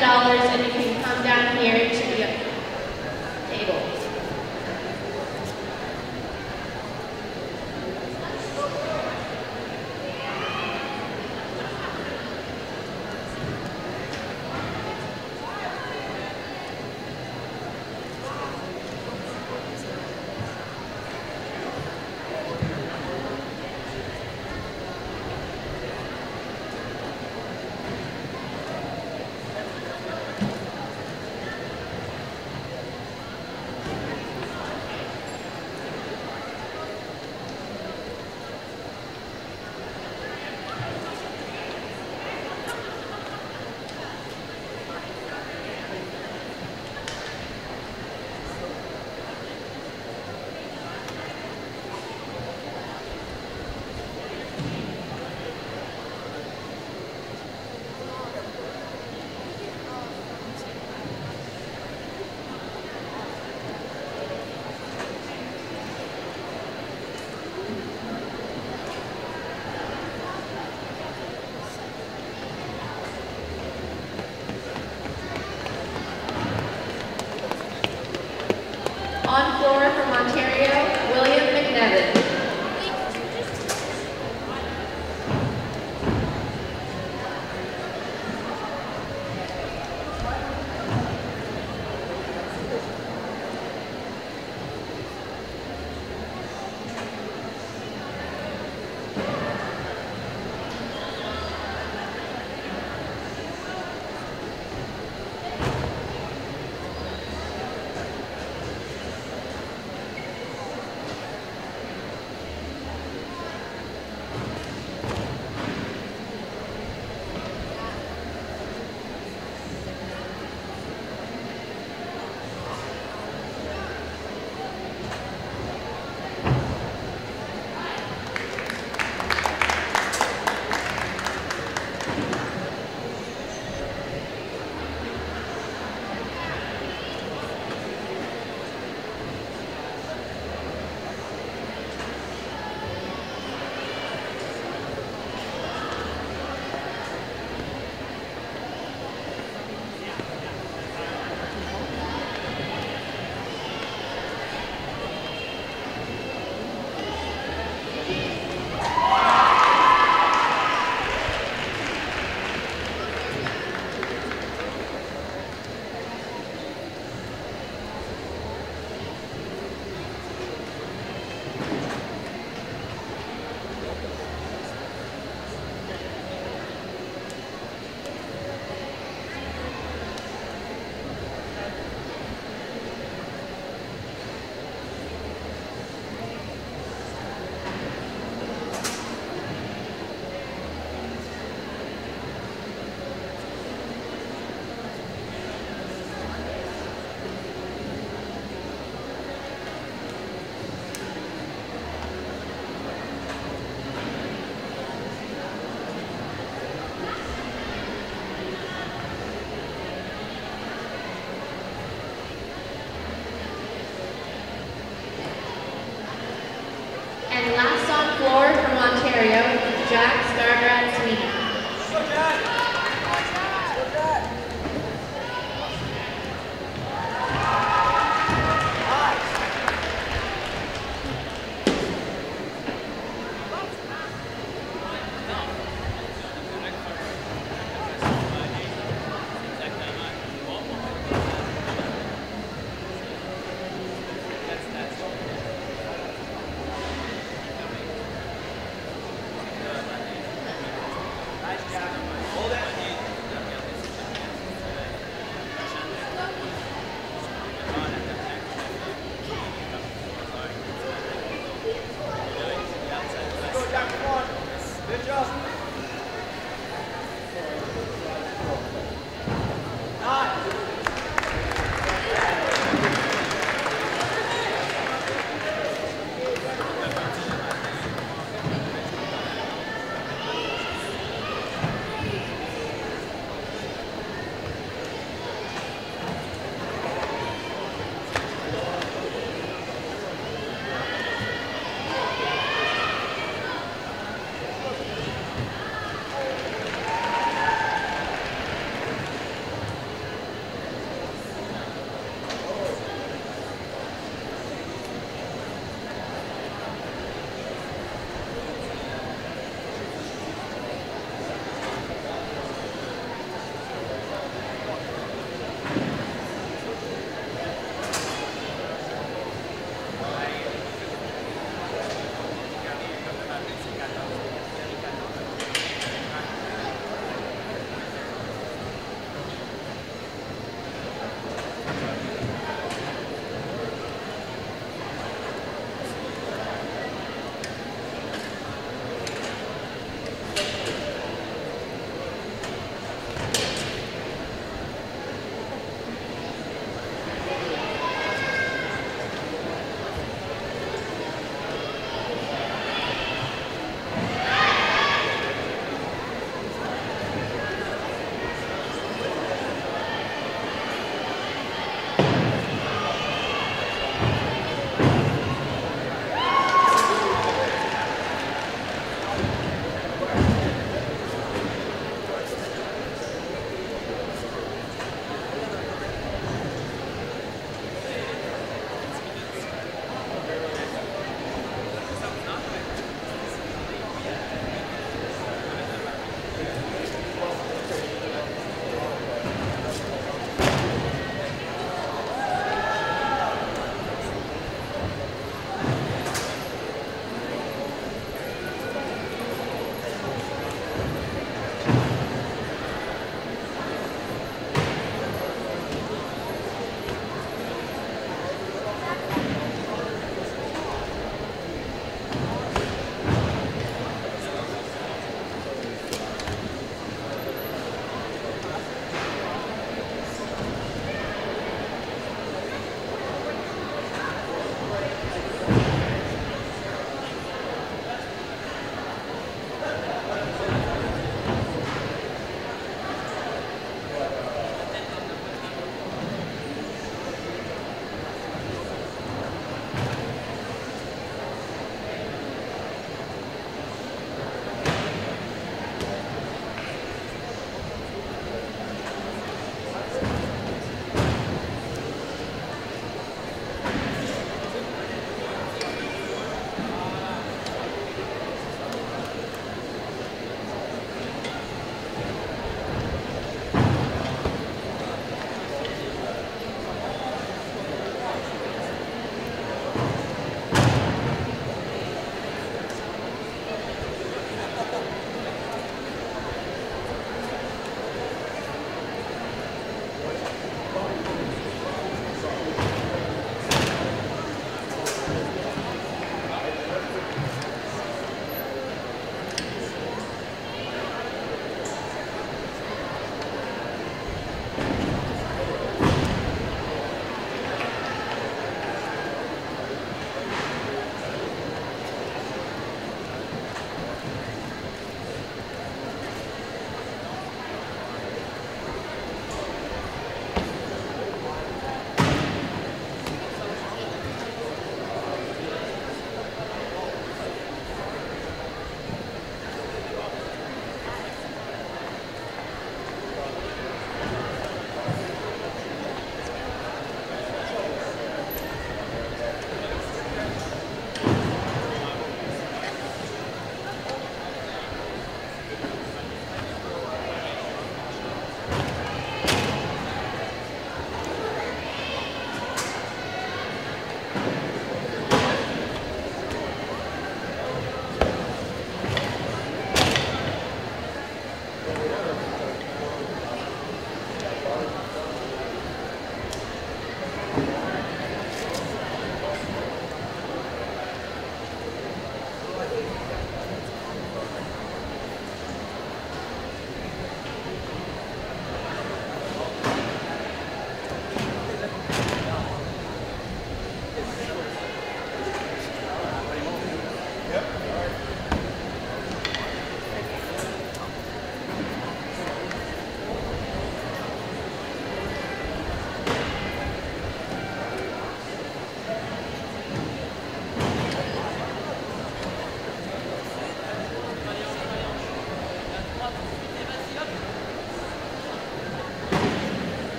$27 and you can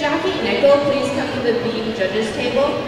Jackie Nickel please come to the beam judges table?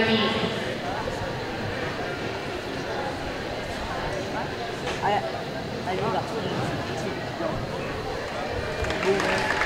Thank you.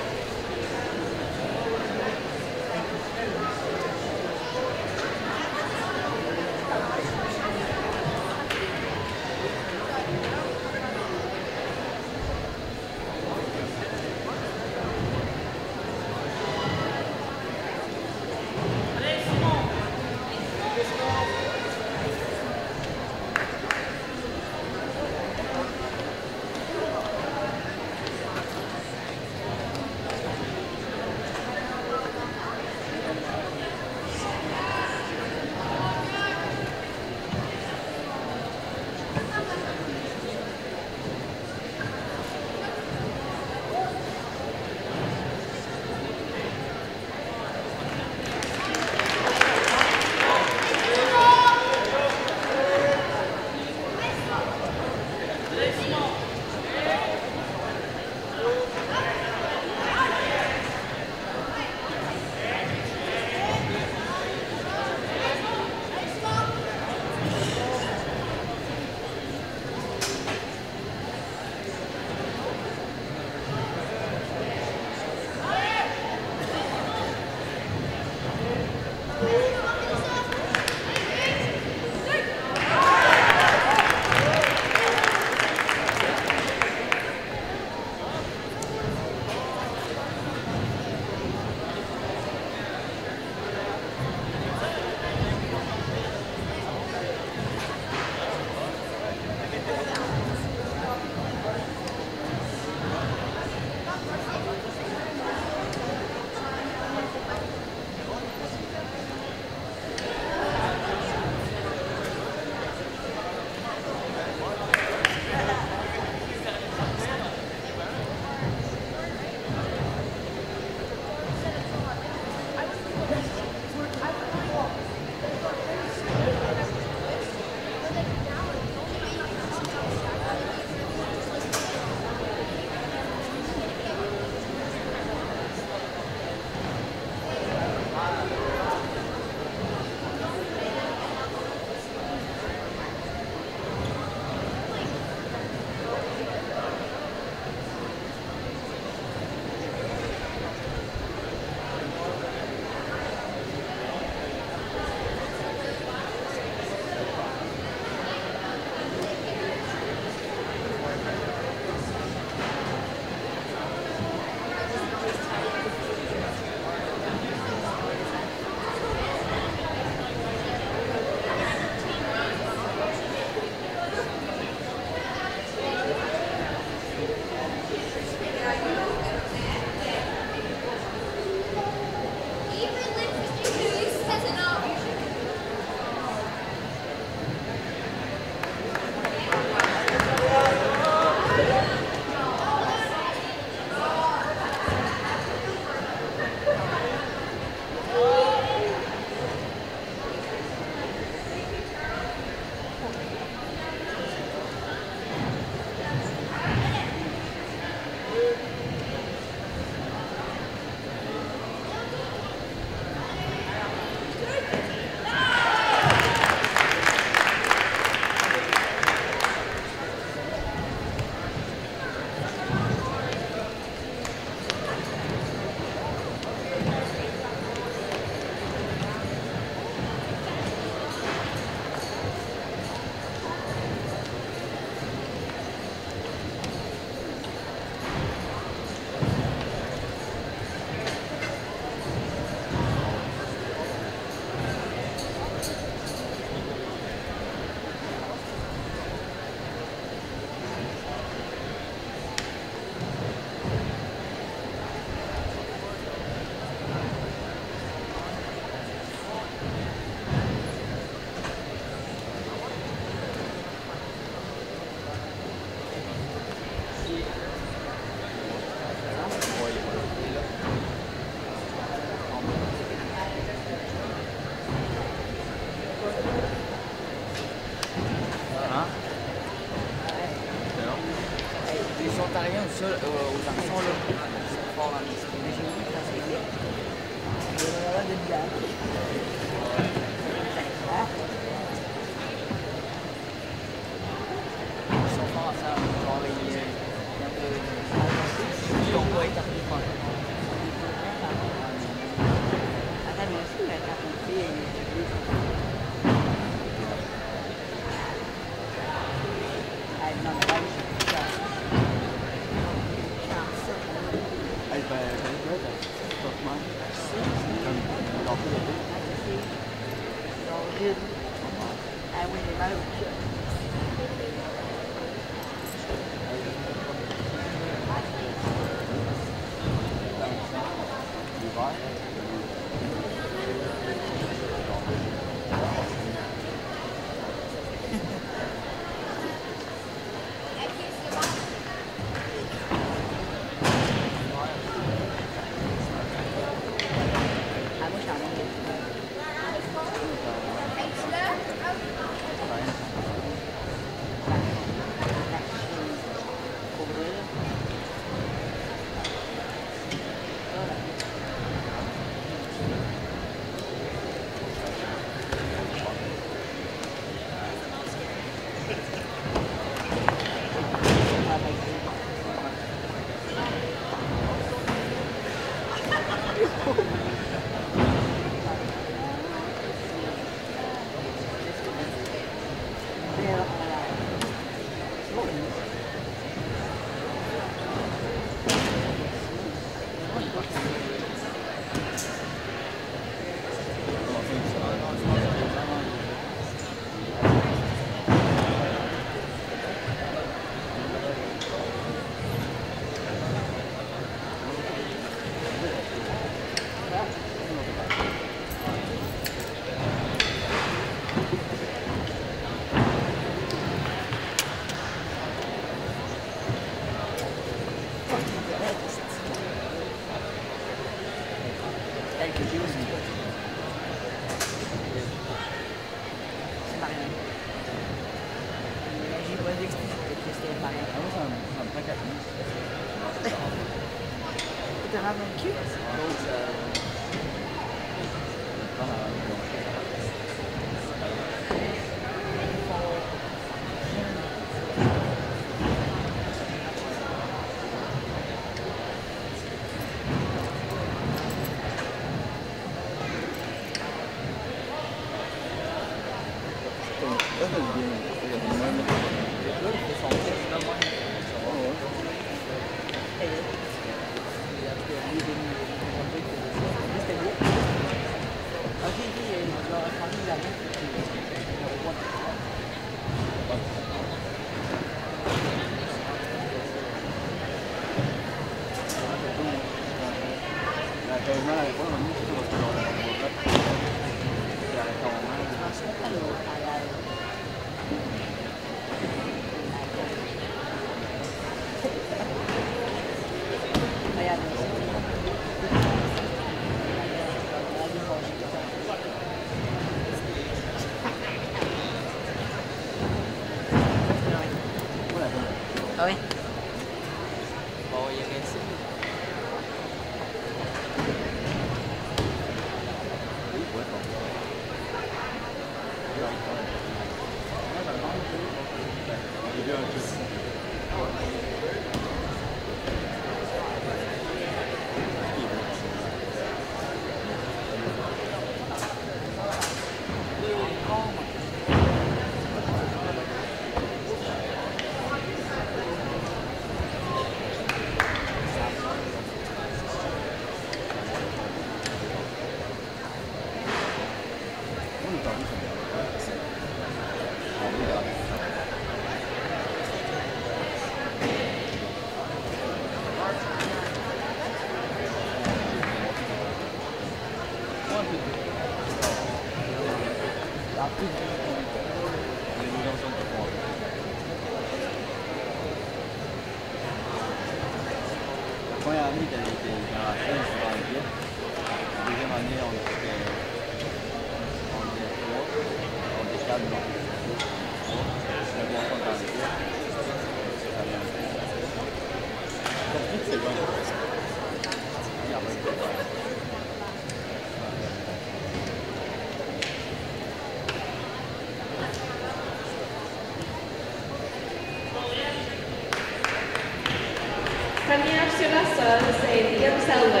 Caminhar observação seria observar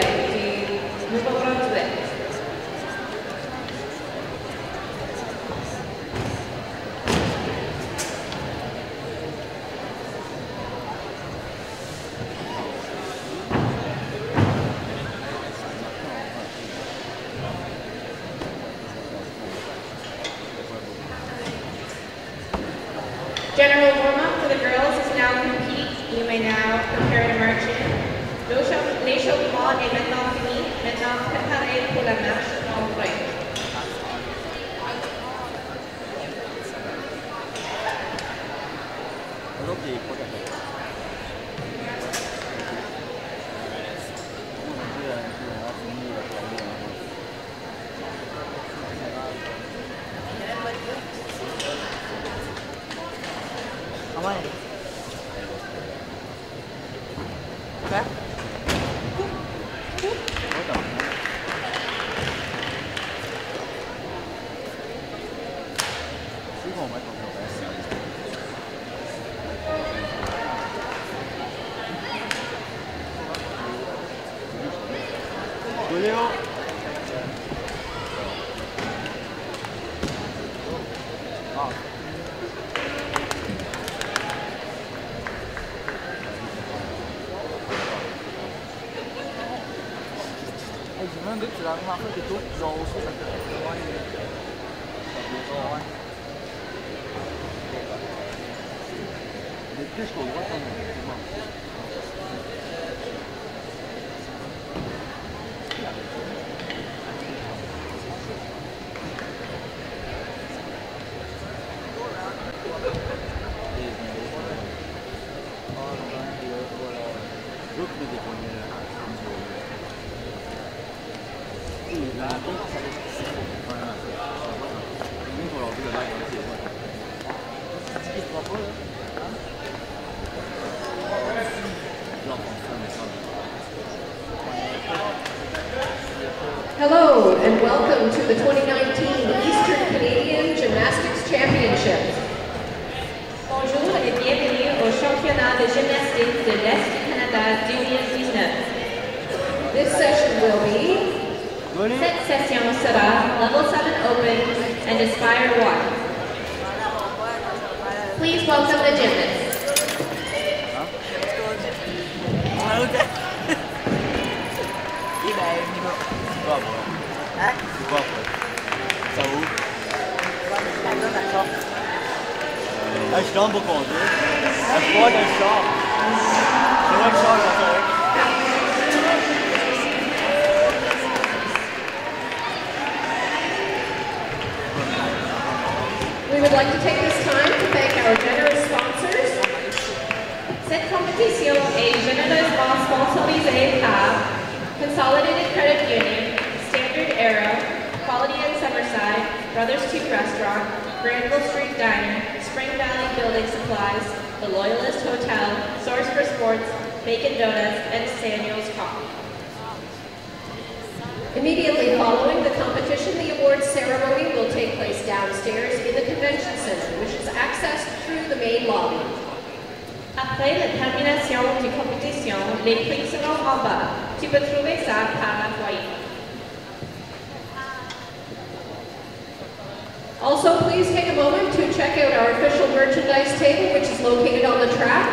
Also, please take a moment to check out our official merchandise table, which is located on the track.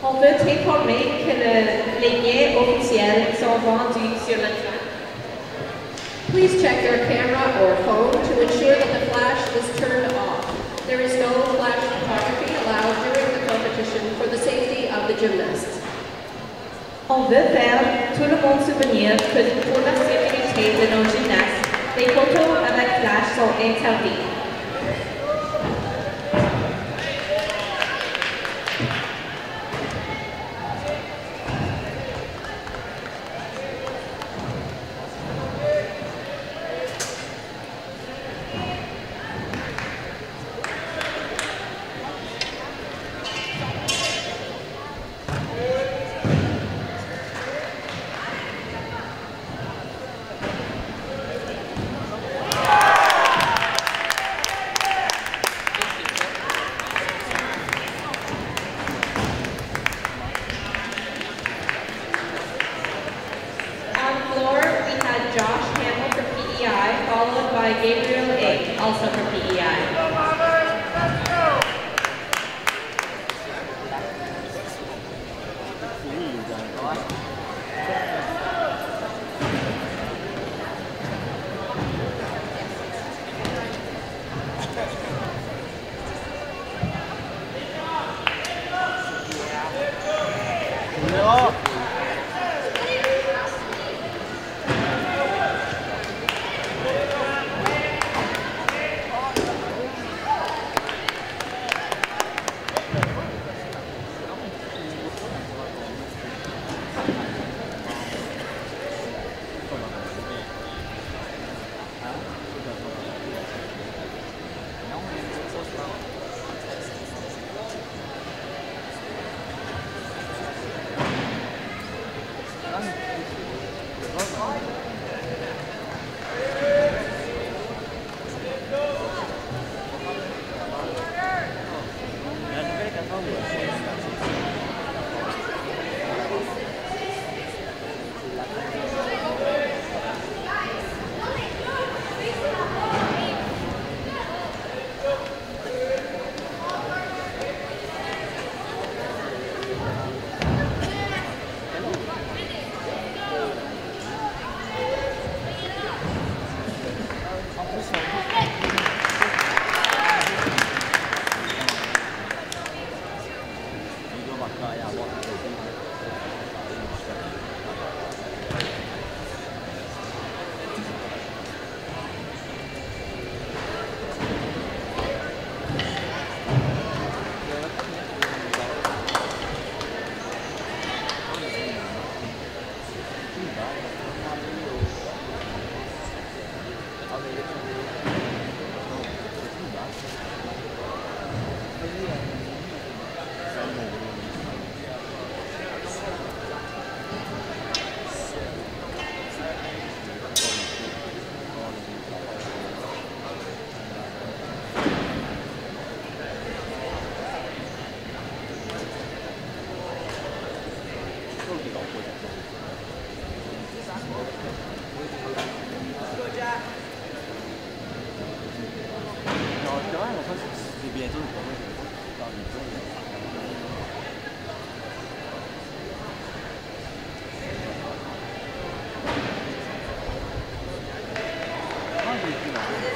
On veut t'informer que le, sont vendus sur track. Please check your camera or phone to ensure that the flash is turned off. There is no flash photography allowed during the competition for the safety of the gymnasts. On veut faire tout le monde souvenir que pour la sécurité de nos gymnastes, les photos avec flash sont interdites.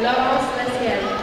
logros del cielo.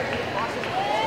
Yeah.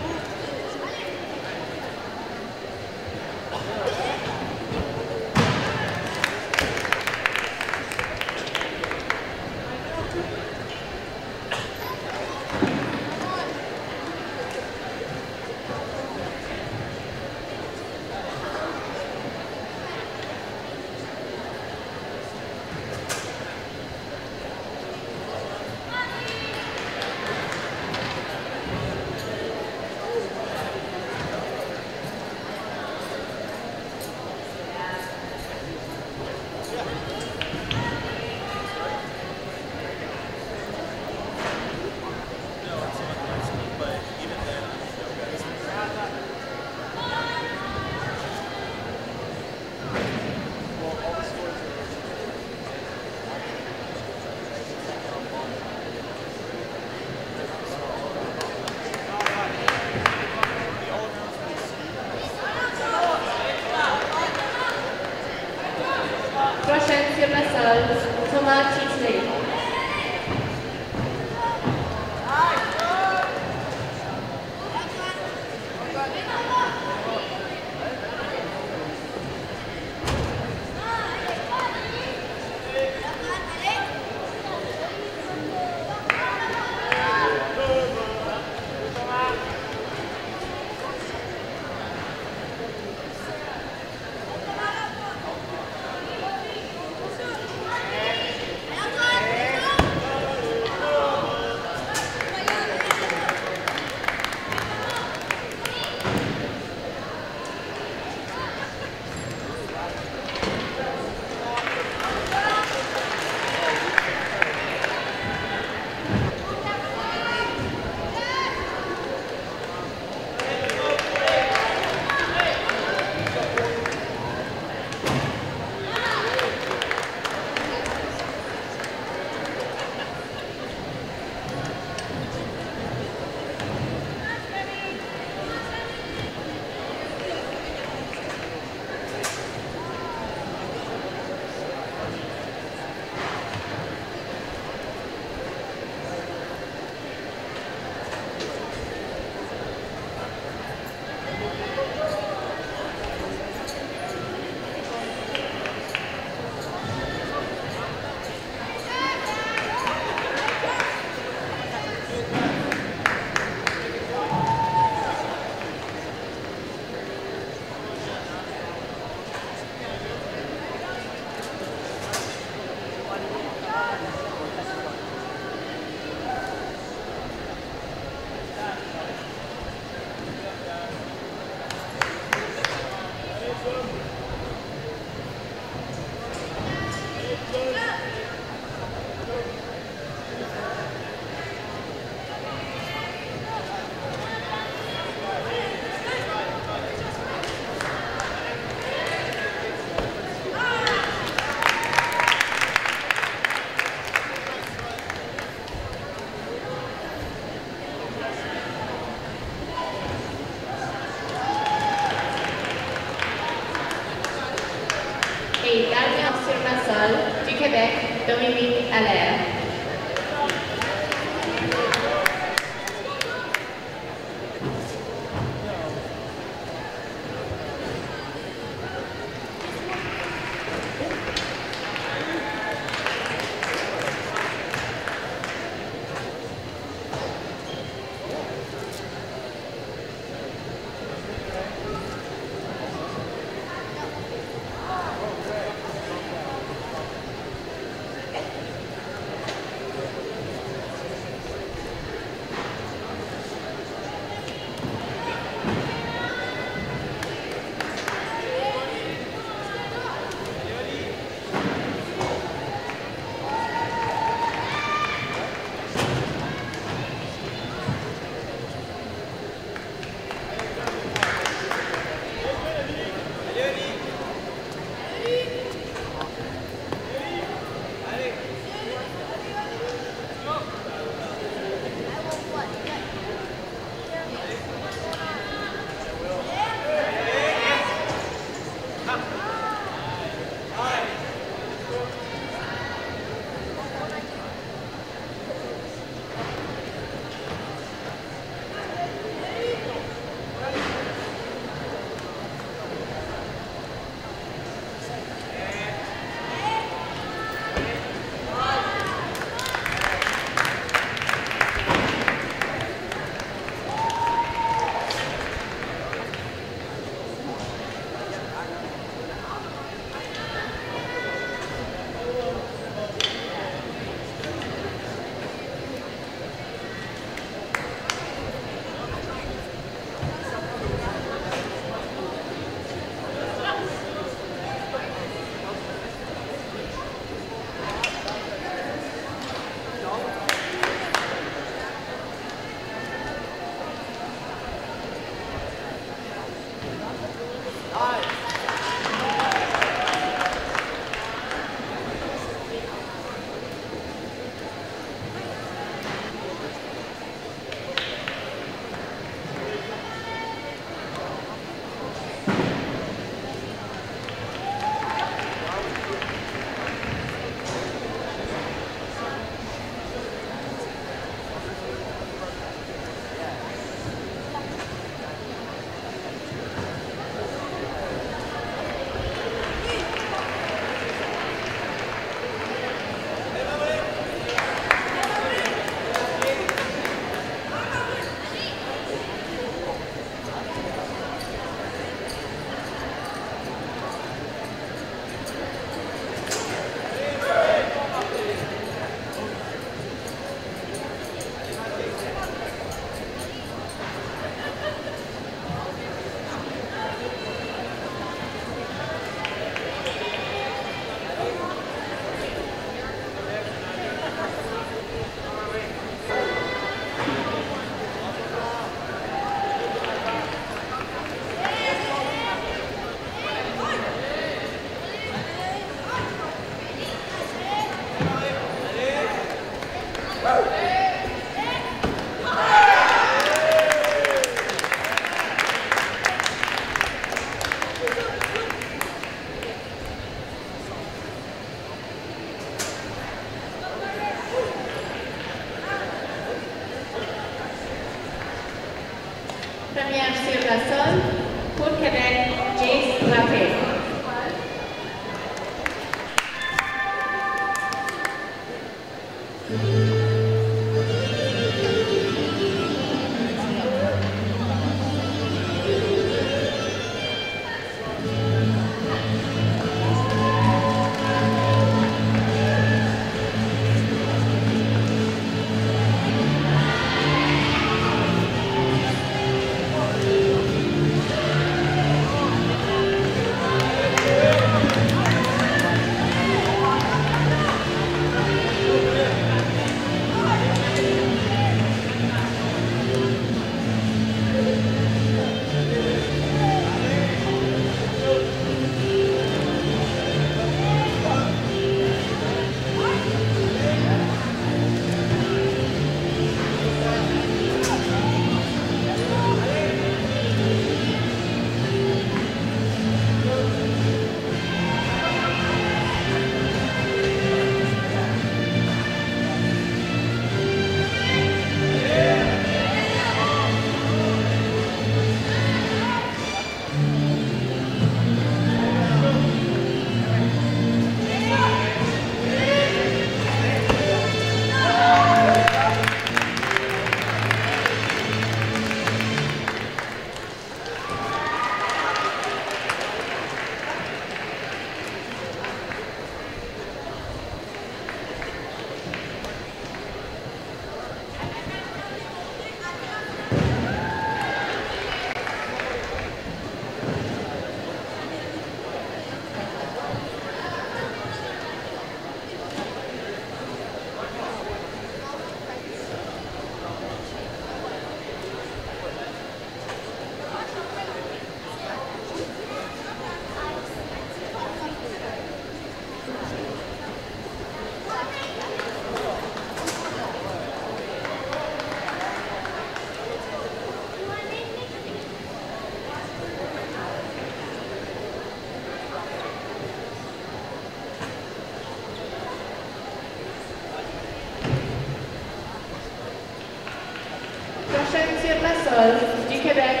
Du Québec,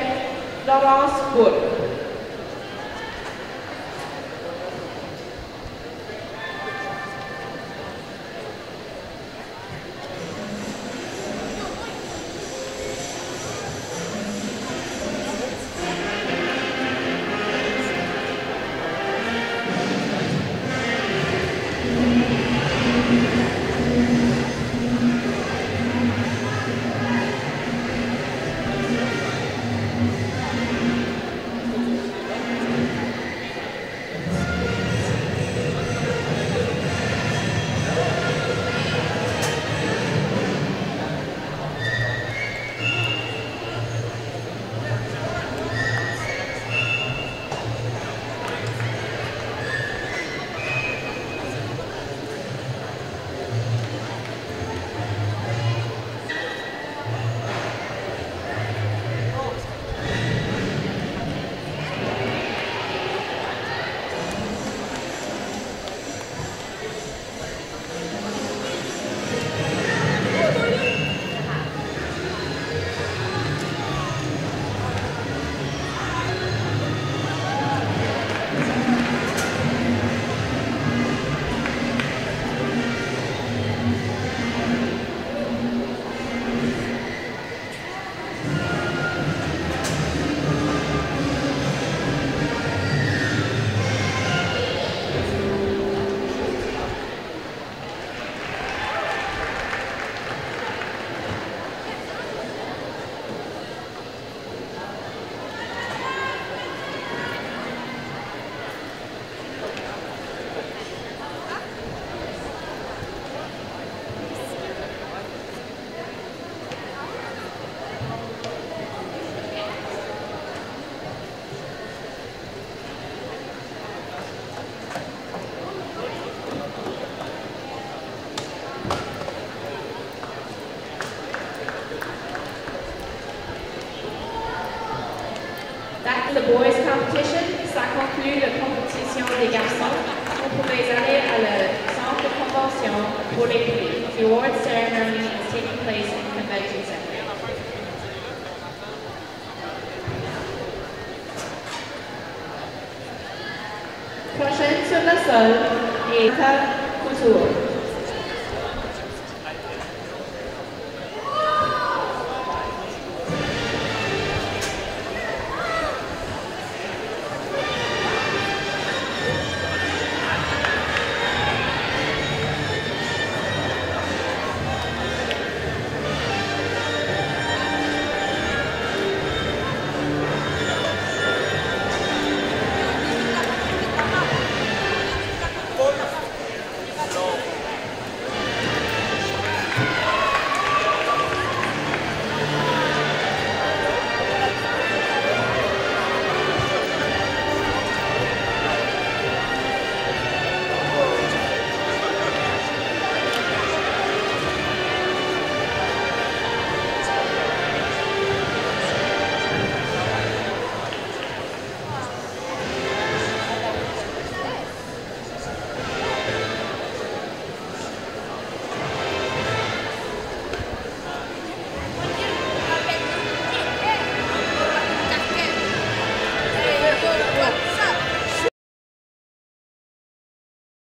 Laurence Bourque.